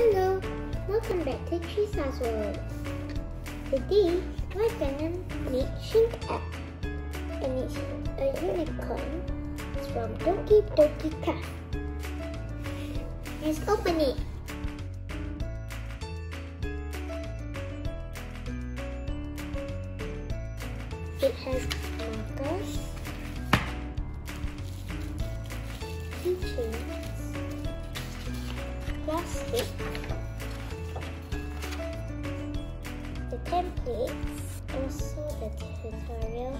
Hello, welcome back to Tryssa's World. Today, we're gonna make Shrink Art. And it's a unicorn. It's from Doki Doki Craft. Let's open. It tutorial,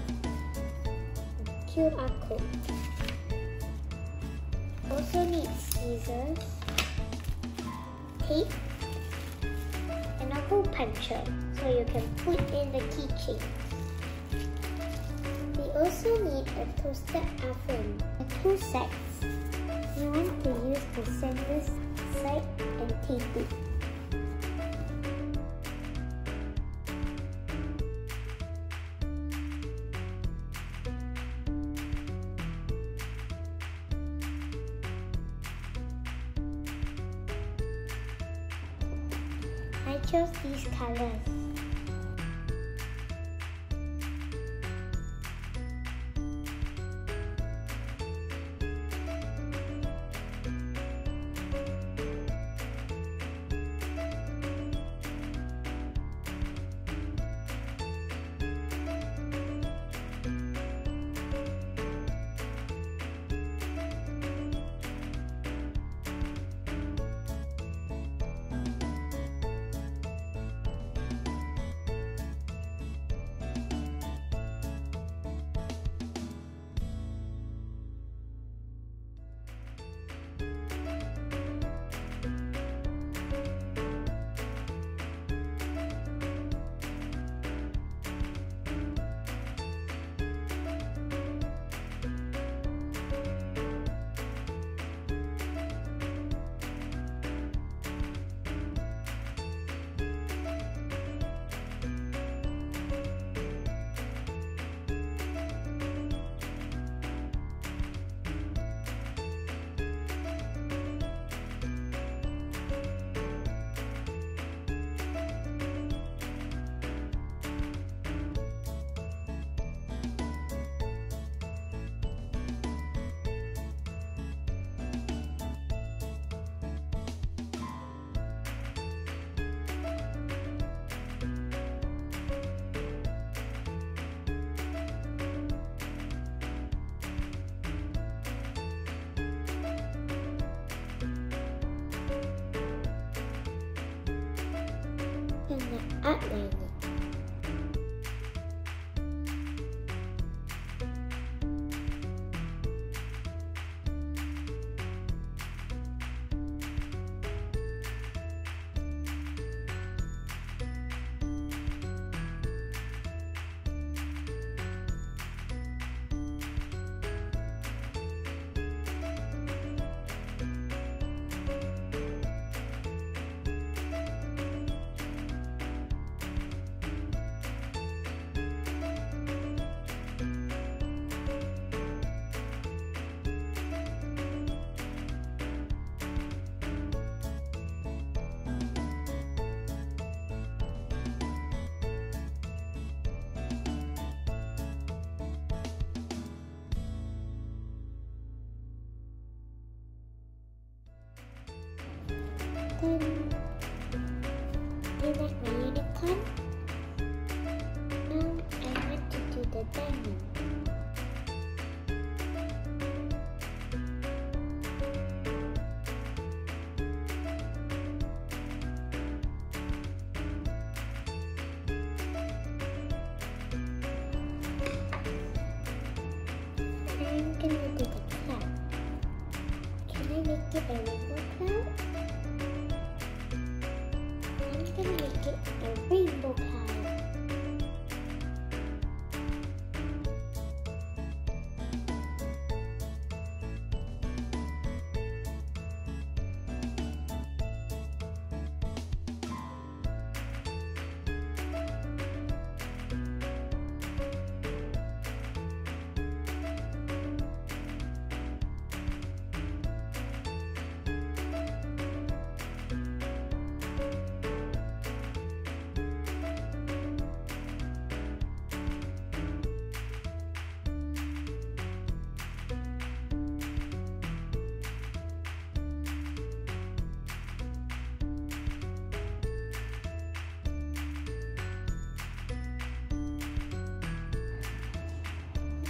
QR code. Also need scissors, tape, and a hole puncher so you can put in the keychain. We also need a toaster oven. The two sides. You want to use the center side and tape it. I chose these colors. And the outline it. Do you like my unicorn? Now I want to do the diamond. I'm gonna do gonna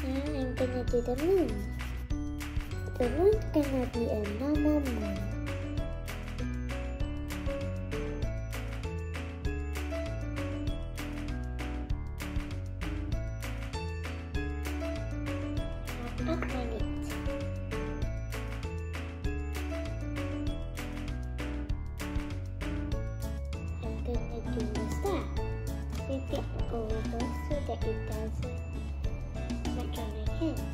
Now I'm gonna do the moon. The moon's gonna be a normal moon. Outline it. I'm gonna do the star. Flip it over so that it doesn't 嗯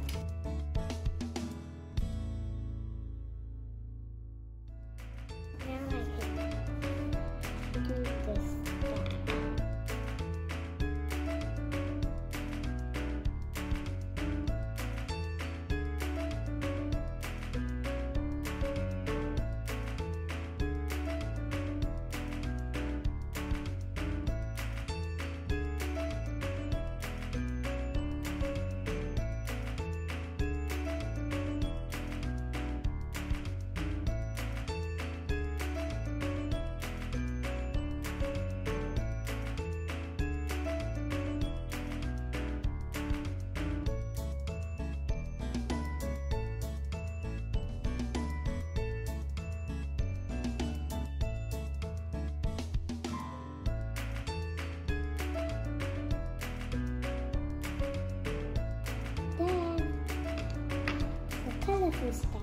就是。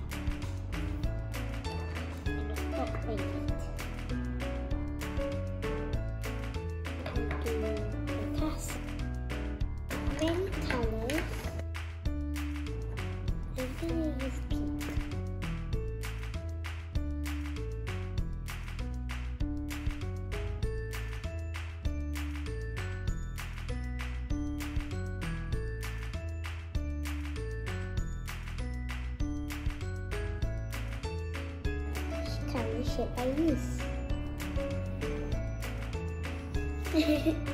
Should I use?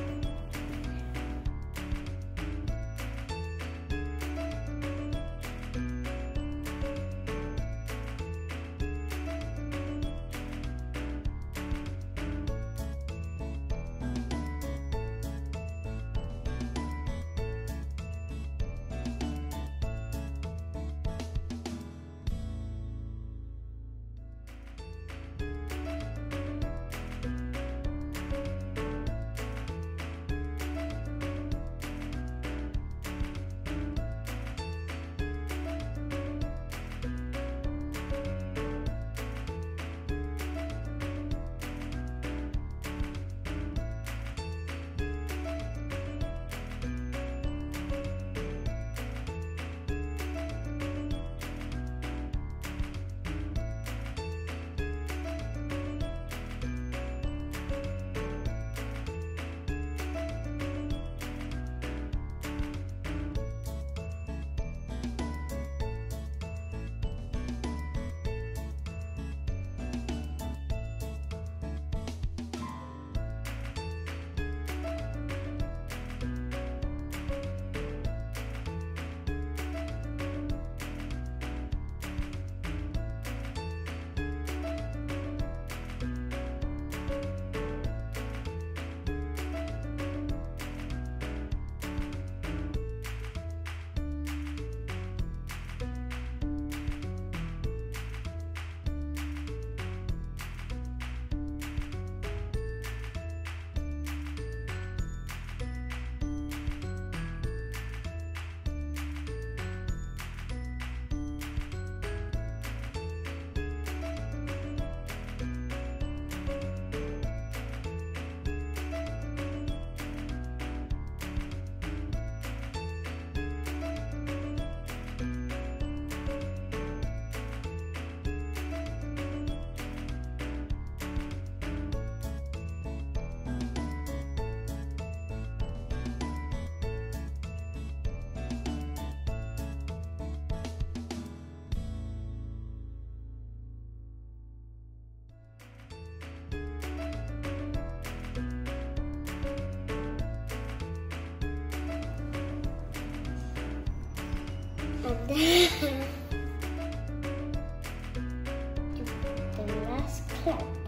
The last clap.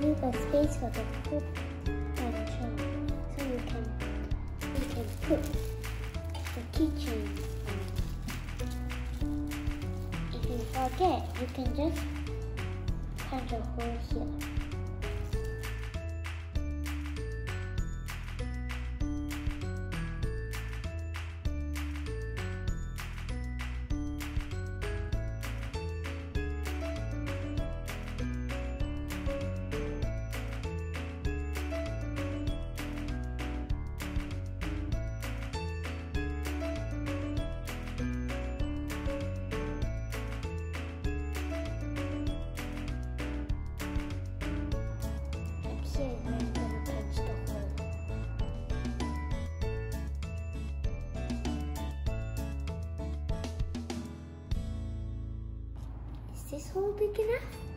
Leave a space for the food so you can you can put the keychain If you forget, you can just punch a hole here. This hole big enough?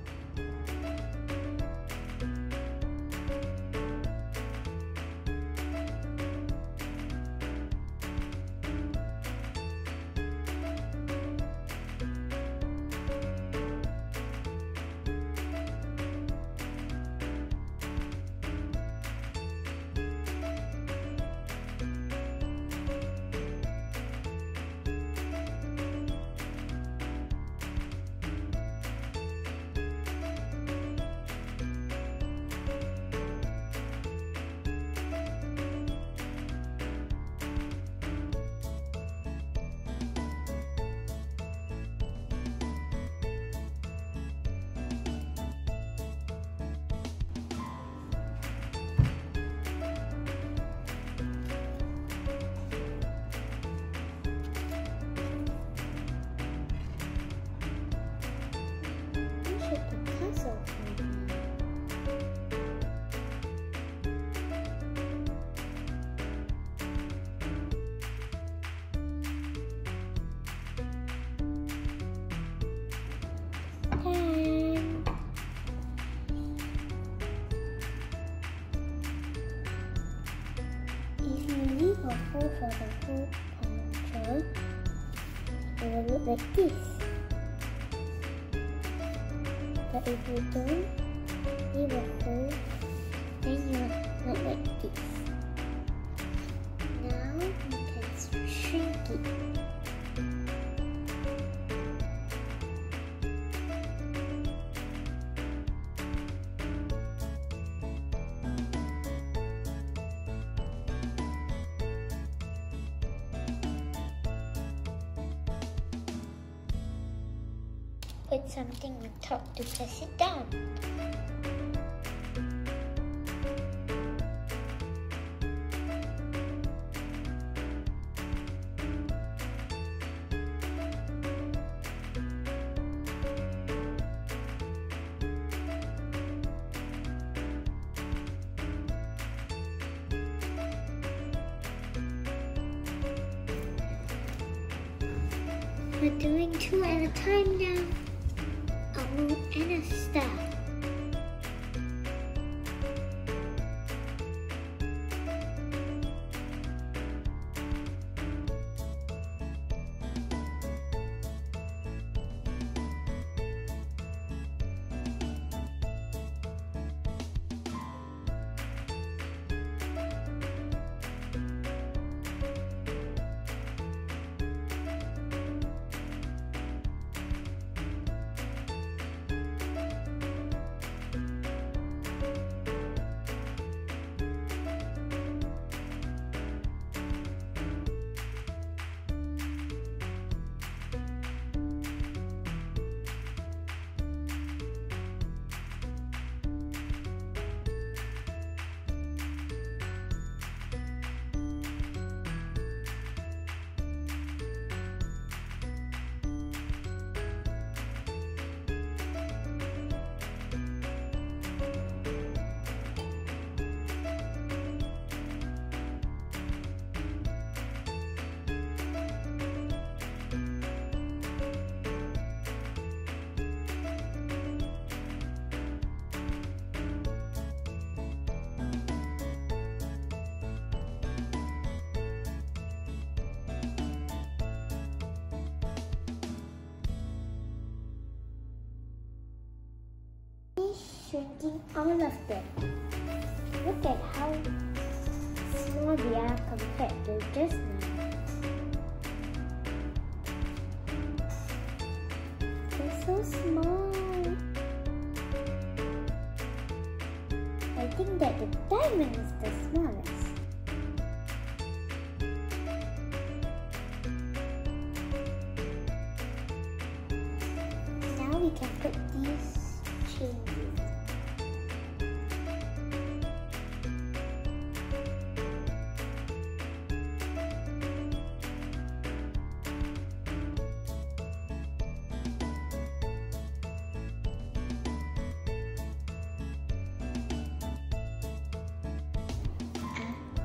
Like this. But if you don't put something on top to press it down. We're doing two at a time now and a star. Shrinking all of them. Look at how small they are compared to just now. They're so small. I think that the diamond is the smallest. Now we can put these chains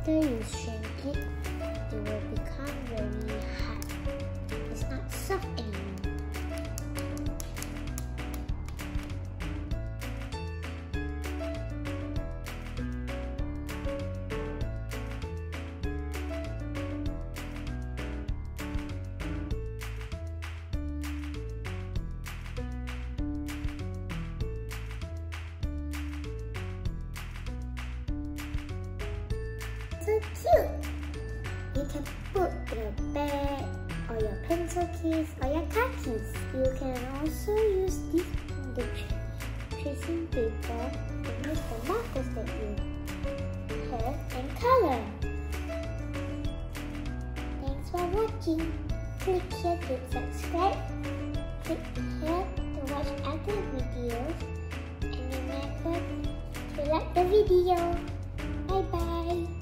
After you shrink it, So cute! You can put your bag or your pencil case or your car keys. You can also use this tracing paper to use the markers that you have and color. Thanks for watching. Click here to subscribe. Click here to watch other videos. And remember to like the video. Bye bye.